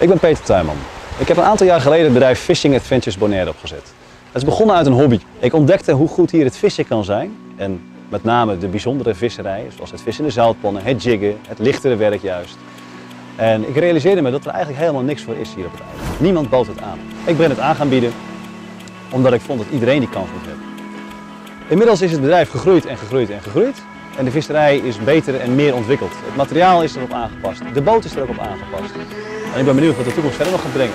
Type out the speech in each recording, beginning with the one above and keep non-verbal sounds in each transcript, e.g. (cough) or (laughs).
Ik ben Peter Tuinman. Ik heb een aantal jaar geleden het bedrijf Fishing Adventures Bonaire opgezet. Het is begonnen uit een hobby. Ik ontdekte hoe goed hier het vissen kan zijn. En met name de bijzondere visserijen, zoals het vissen in de zoutpannen, het jiggen, het lichtere werk juist. En ik realiseerde me dat er eigenlijk helemaal niks voor is hier op het eiland. Niemand bood het aan. Ik ben het aan gaan bieden, omdat ik vond dat iedereen die kans moet hebben. Inmiddels is het bedrijf gegroeid en gegroeid en gegroeid. En de visserij is beter en meer ontwikkeld. Het materiaal is erop aangepast. De boot is er ook op aangepast. Ik ben benieuwd wat de toekomst verder nog gaat brengen.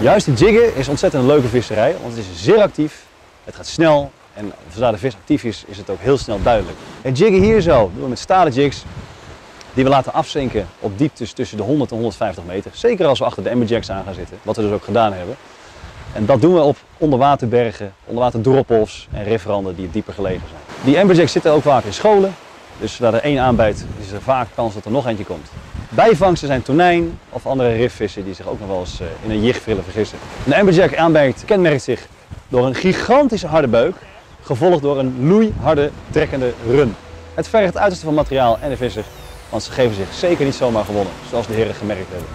Juist de jiggen is ontzettend een leuke visserij, want het is zeer actief, het gaat snel en zodra de vis actief is, is het ook heel snel duidelijk. Het jiggen hier zo doen we met stalen jigs die we laten afzinken op dieptes tussen de 100 en 150 meter. Zeker als we achter de amberjacks aan gaan zitten, wat we dus ook gedaan hebben. En dat doen we op onderwaterbergen, onderwaterdroppels en rifranden die dieper gelegen zijn. Die amberjacks zitten ook vaak in scholen, dus zodra er één aanbijt is er vaak kans dat er nog eentje komt. Bijvangsten zijn tonijn of andere rifvissen die zich ook nog wel eens eh, in een jicht willen vergissen. Een amberjack aanbijt kenmerkt zich door een gigantische harde beuk, gevolgd door een loeiharde trekkende run. Het vergt het uiterste van materiaal en de visser, want ze geven zich zeker niet zomaar gewonnen, zoals de heren gemerkt hebben.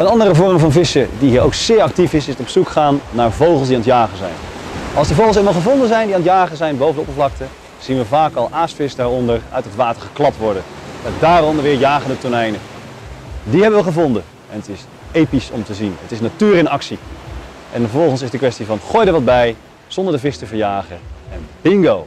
Een andere vorm van vissen die hier ook zeer actief is, is op zoek gaan naar vogels die aan het jagen zijn. Als de vogels eenmaal gevonden zijn die aan het jagen zijn boven de oppervlakte, zien we vaak al aasvis daaronder uit het water geklapt worden. Met daaronder weer jagende tonijnen. Die hebben we gevonden en het is episch om te zien. Het is natuur in actie. En vervolgens is de kwestie van gooi er wat bij, zonder de vis te verjagen. En bingo!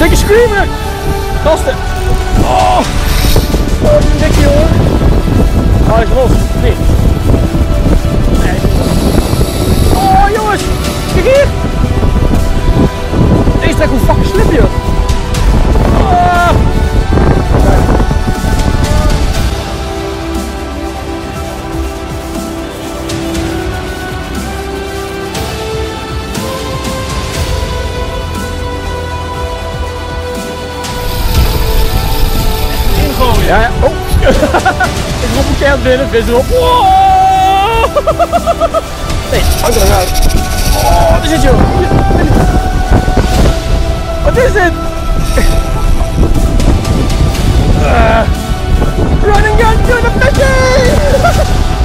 Dikke screamer! Gasten! Oh! Oh, dikke jongen! Hij is los. Nee. Nee. Oh, jongens! Kijk hier! Deze trekt hoe fucking slip je. Ja. Oh. (laughs) Ik roep een keer binnen, vis erop. Wow. Nee, hang er uit. Oh, is dit joh? Wat is dit? Ah. Run and gun to the fishing!